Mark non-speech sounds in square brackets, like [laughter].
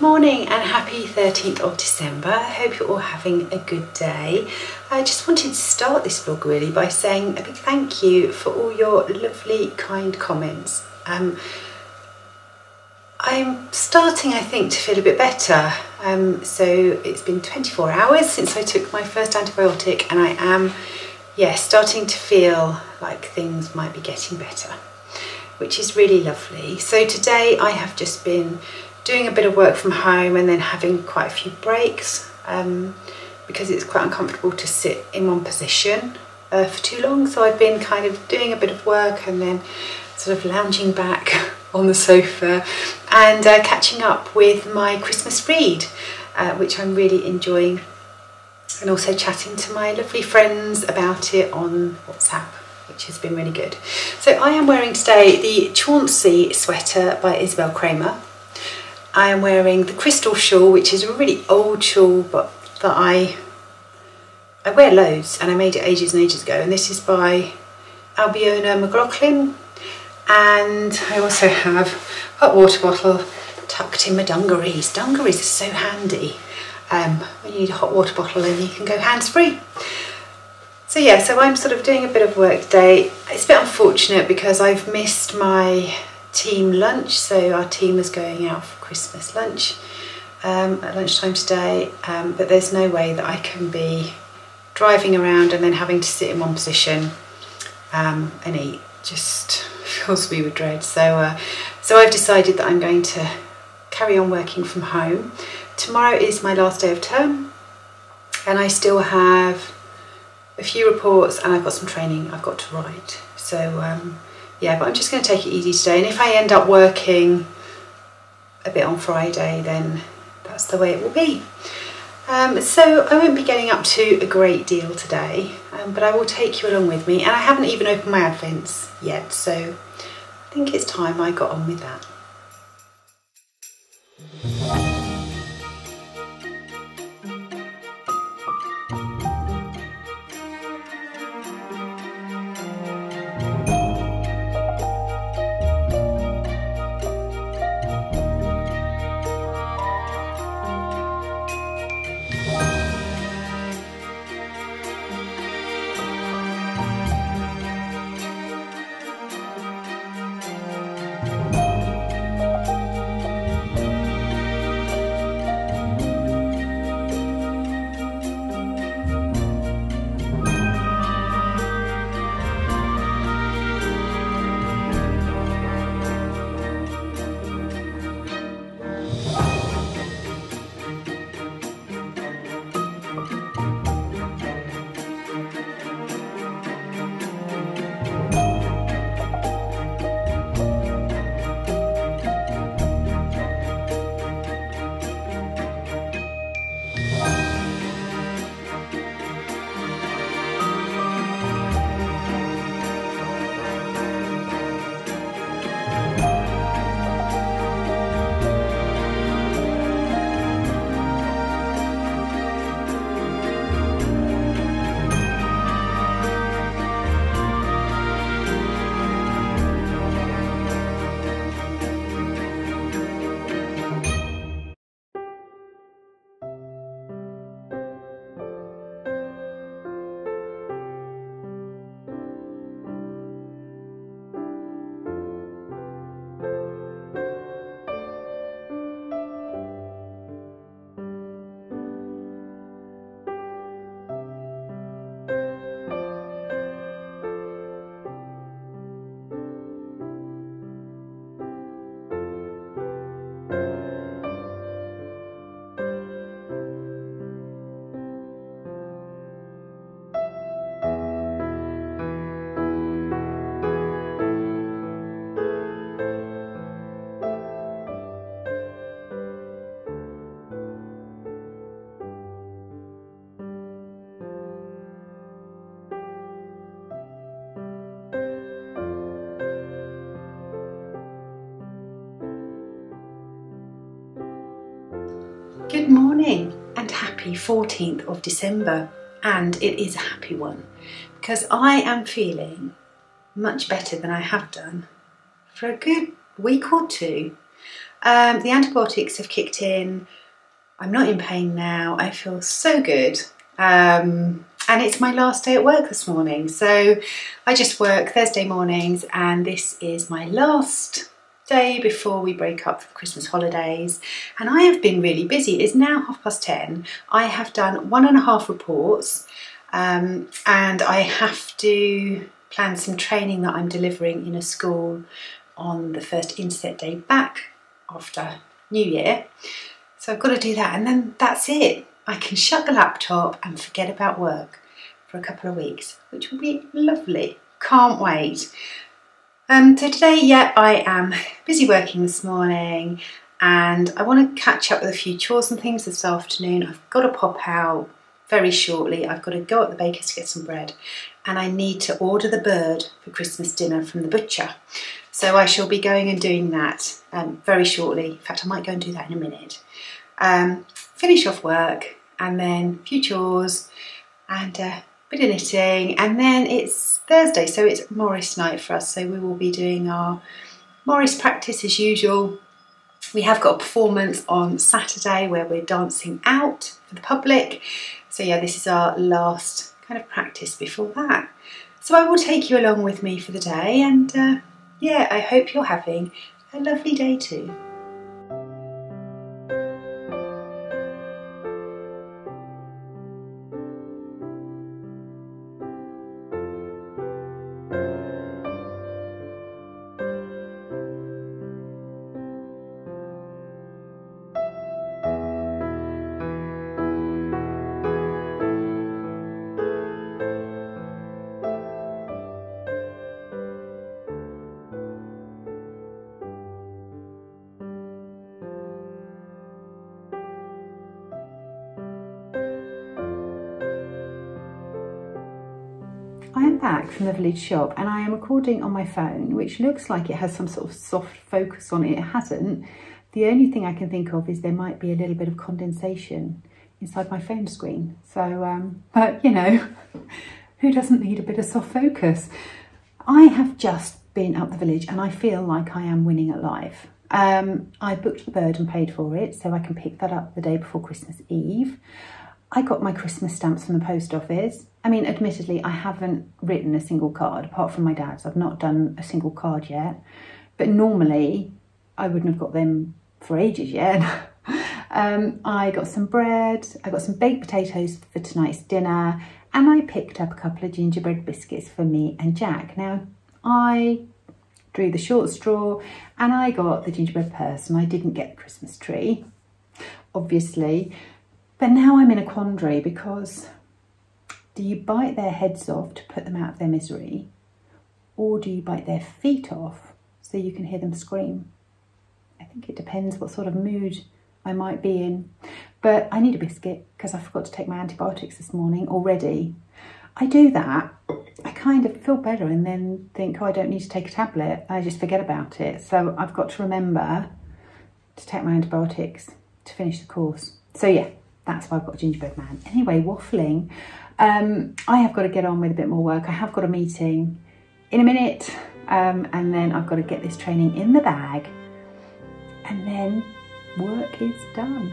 Morning and happy 13th of December. I hope you're all having a good day. I just wanted to start this vlog really by saying a big thank you for all your lovely kind comments. Um, I'm starting I think to feel a bit better. Um, so it's been 24 hours since I took my first antibiotic and I am yeah, starting to feel like things might be getting better, which is really lovely. So today I have just been doing a bit of work from home and then having quite a few breaks um, because it's quite uncomfortable to sit in one position uh, for too long. So I've been kind of doing a bit of work and then sort of lounging back [laughs] on the sofa and uh, catching up with my Christmas read, uh, which I'm really enjoying and also chatting to my lovely friends about it on WhatsApp which has been really good. So I am wearing today the Chauncey sweater by Isabell Kraemer I am wearing the crystal shawl, which is a really old shawl, but that I I wear loads, and I made it ages and ages ago. And this is by Albiona McLaughlin. And I also have a hot water bottle tucked in my dungarees. Dungarees are so handy um, when you need a hot water bottle and you can go hands free. So yeah, so I'm sort of doing a bit of work today. It's a bit unfortunate because I've missed my team lunch. So our team is going out for Christmas lunch um, at lunchtime today, um, but there's no way that I can be driving around and then having to sit in one position um, and eat. Just fills me with dread. So, uh, so I've decided that I'm going to carry on working from home. Tomorrow is my last day of term, and I still have a few reports and I've got some training I've got to write. So um, yeah, but I'm just going to take it easy today. And if I end up working a bit on Friday, then that's the way it will be. Um, so I won't be getting up to a great deal today, um, but I will take you along with me. And I haven't even opened my Advents yet, so I think it's time I got on with that. Good morning and happy 14th of December. And it is a happy one because I am feeling much better than I have done for a good week or two. Um, the antibiotics have kicked in. I'm not in pain now. I feel so good. Um, and it's my last day at work this morning. So I just work Thursday mornings, and this is my last day before we break up for Christmas holidays. And I have been really busy. It's now half past 10. I have done one and a half reports, um, and I have to plan some training that I'm delivering in a school on the first inset day back after New Year. So I've got to do that, and then that's it. I can shut the laptop and forget about work for a couple of weeks, which will be lovely. Can't wait. Um, so today, yeah, I am busy working this morning and I want to catch up with a few chores and things this afternoon. I've got to pop out very shortly. I've got to go at the baker's to get some bread and I need to order the bird for Christmas dinner from the butcher. So I shall be going and doing that um, very shortly. In fact, I might go and do that in a minute. Um, finish off work and then a few chores and a bit of knitting. And then it's Thursday, so it's Morris night for us. So we will be doing our Morris practice as usual. We have got a performance on Saturday where we're dancing out for the public. So yeah, this is our last kind of practice before that. So I will take you along with me for the day and uh, yeah, I hope you're having a lovely day too. Back from the village shop and I am recording on my phone, which looks like it has some sort of soft focus on it. It hasn't. The only thing I can think of is there might be a little bit of condensation inside my phone screen. So, um, but you know, [laughs] who doesn't need a bit of soft focus? I have just been up the village and I feel like I am winning at life. Um, I booked the bird and paid for it so I can pick that up the day before Christmas Eve. I got my Christmas stamps from the post office. I mean, admittedly, I haven't written a single card apart from my dad's. I've not done a single card yet. But normally, I wouldn't have got them for ages yet. [laughs] um, I got some bread, I got some baked potatoes for tonight's dinner, and I picked up a couple of gingerbread biscuits for me and Jack. Now, I drew the short straw and I got the gingerbread purse and I didn't get the Christmas tree, obviously. But now I'm in a quandary because do you bite their heads off to put them out of their misery or do you bite their feet off so you can hear them scream? I think it depends what sort of mood I might be in. But I need a biscuit because I forgot to take my antibiotics this morning already. I do that, I kind of feel better and then think, oh, I don't need to take a tablet. I just forget about it. So I've got to remember to take my antibiotics to finish the course. So yeah, that's why I've got gingerbread man. Anyway, waffling. Um, I have got to get on with a bit more work. I have got a meeting in a minute um, and then I've got to get this training in the bag and then work is done.